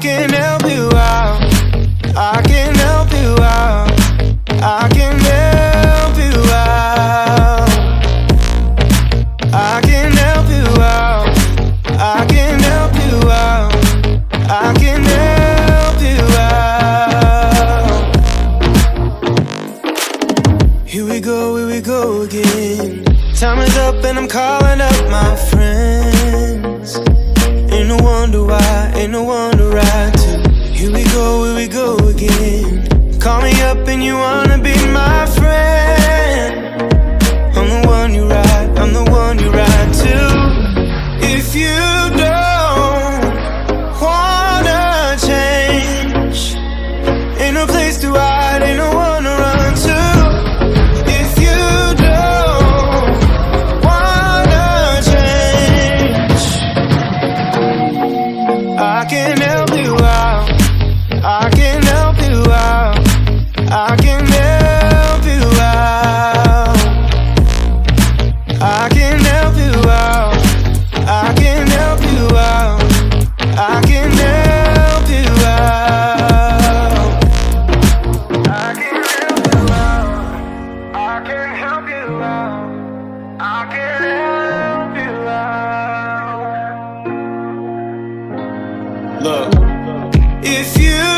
can help you out. I can help you out. I can help you out. I can help you out. I can help you out. I can help you out. Here we go, here we go again. Time is up and I'm calling up my friends. Ain't no wonder why, ain't no one hoping you want Look. If you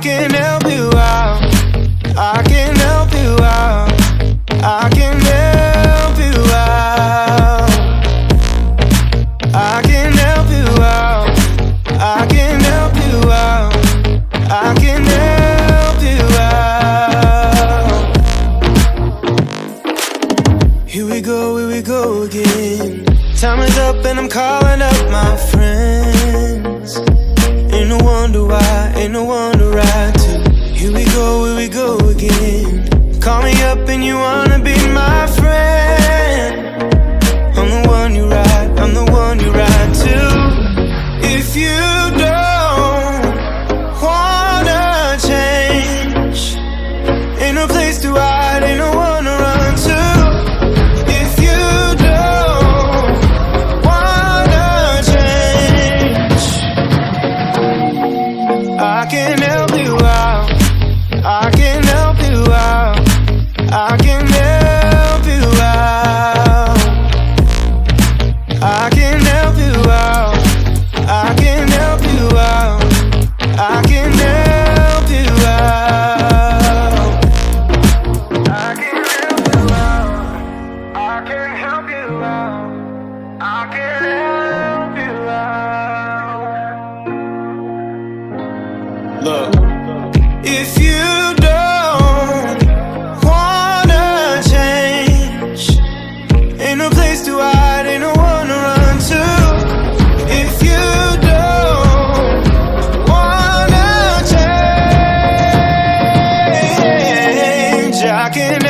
Can help you out. I can help you out. I can help you out. I can help you out. I can help you out. I can help you out. Here we go, here we go again. Time is up and I'm calling up my friends. Wonder why, ain't no one to ride to. Here we go, here we go again. Call me up and you wanna I can